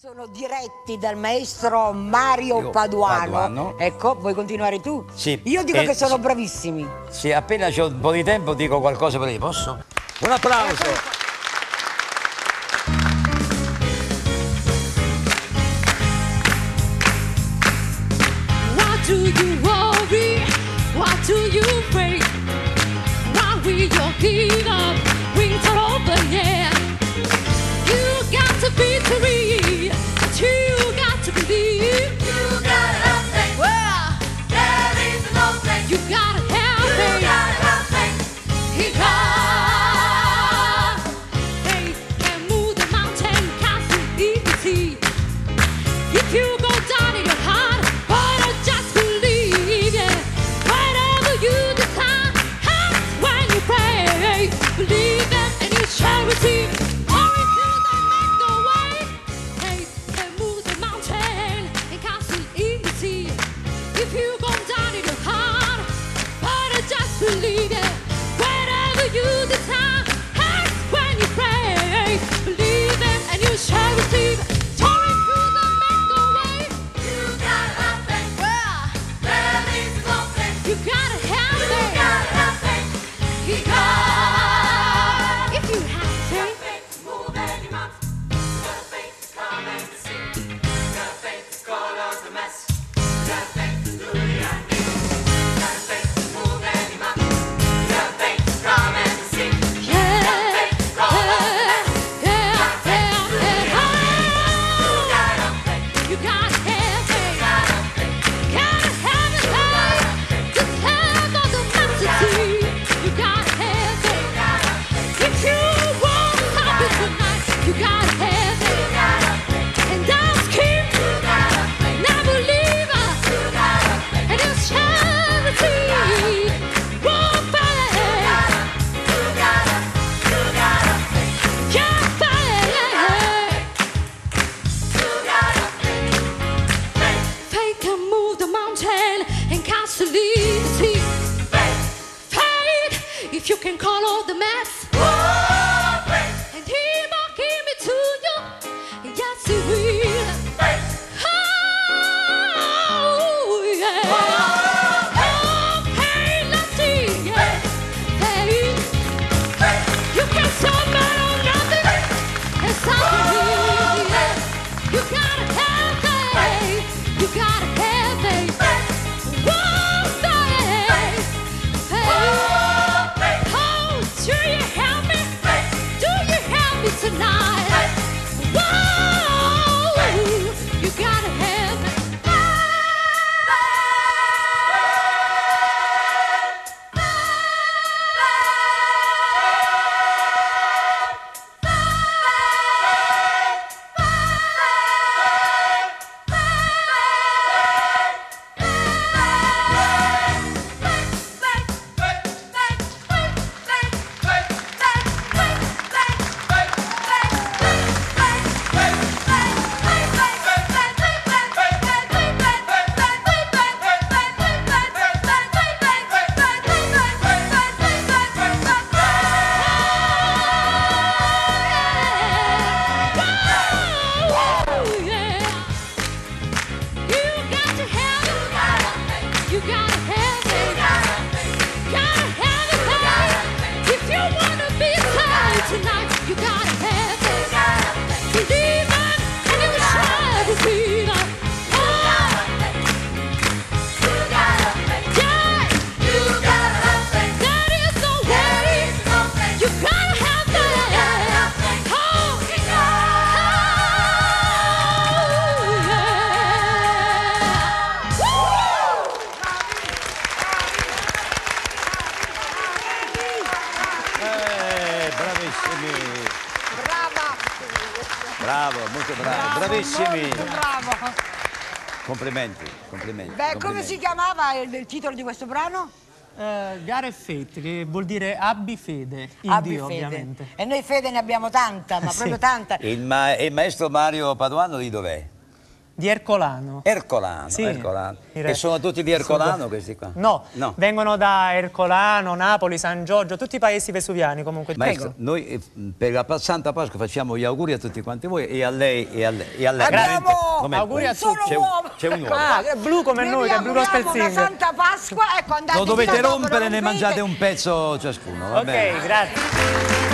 Sono diretti dal maestro Mario Paduano. Paduano. Ecco, vuoi continuare tu? Sì. Io dico eh, che sono sì. bravissimi. Sì, appena c'è un po' di tempo dico qualcosa per lei, posso? Un applauso. you can call all the mess. Bravo, molto bravo, bravo bravissimi. Molto bravo. Complimenti, complimenti. Beh, complimenti. come si chiamava il, il titolo di questo brano? Uh, gare e fete, che vuol dire abbi fede, in abbi Dio fede. ovviamente. E noi fede ne abbiamo tanta, ma sì. proprio tanta. Il, ma il maestro Mario Paduano di dov'è? Di Ercolano. Ercolano, Sì, Ercolano. E sono tutti di Ercolano questi qua? No, No. vengono da Ercolano, Napoli, San Giorgio, tutti i paesi vesuviani comunque. Maestro, Prego. noi eh, per la Santa Pasqua facciamo gli auguri a tutti quanti voi e a lei e a lei. E a lei. Abbiamo auguri a Solo C'è un, uomo. c'è un uomo. Ah, è blu come Vi noi, che è Blu Gospel Singer. Santa Pasqua, ecco andate Lo dovete rompere e ne mangiate un pezzo ciascuno, va bene? Ok, grazie.